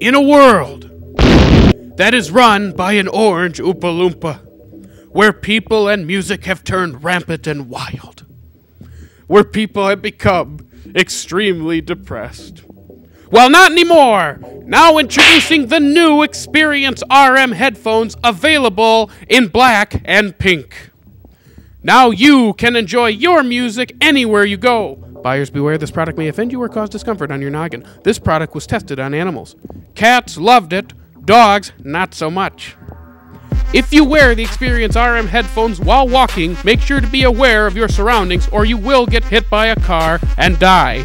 In a world that is run by an orange Oompa Loompa, where people and music have turned rampant and wild, where people have become extremely depressed. Well, not anymore! Now introducing the new Experience RM headphones available in black and pink. Now you can enjoy your music anywhere you go. Buyers beware, this product may offend you or cause discomfort on your noggin. This product was tested on animals. Cats loved it, dogs, not so much. If you wear the Experience RM headphones while walking, make sure to be aware of your surroundings or you will get hit by a car and die.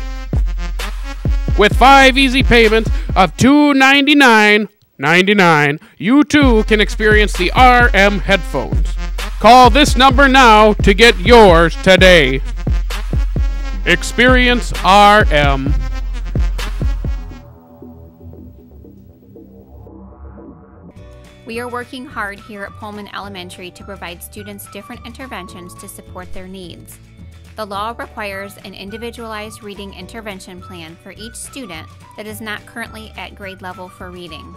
With five easy payments of $299.99, you too can experience the RM headphones. Call this number now to get yours today. Experience RM. We are working hard here at Pullman Elementary to provide students different interventions to support their needs. The law requires an individualized reading intervention plan for each student that is not currently at grade level for reading.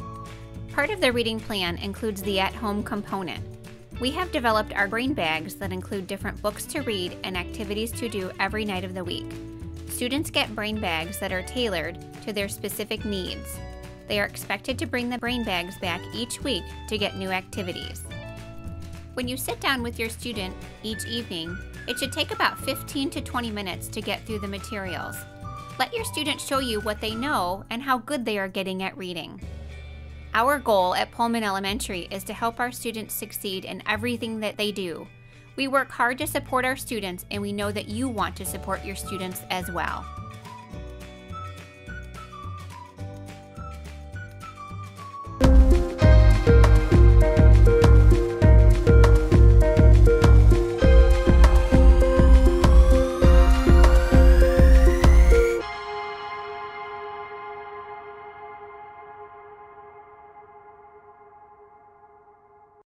Part of the reading plan includes the at home component. We have developed our brain bags that include different books to read and activities to do every night of the week. Students get brain bags that are tailored to their specific needs. They are expected to bring the brain bags back each week to get new activities. When you sit down with your student each evening, it should take about 15 to 20 minutes to get through the materials. Let your student show you what they know and how good they are getting at reading. Our goal at Pullman Elementary is to help our students succeed in everything that they do. We work hard to support our students, and we know that you want to support your students as well.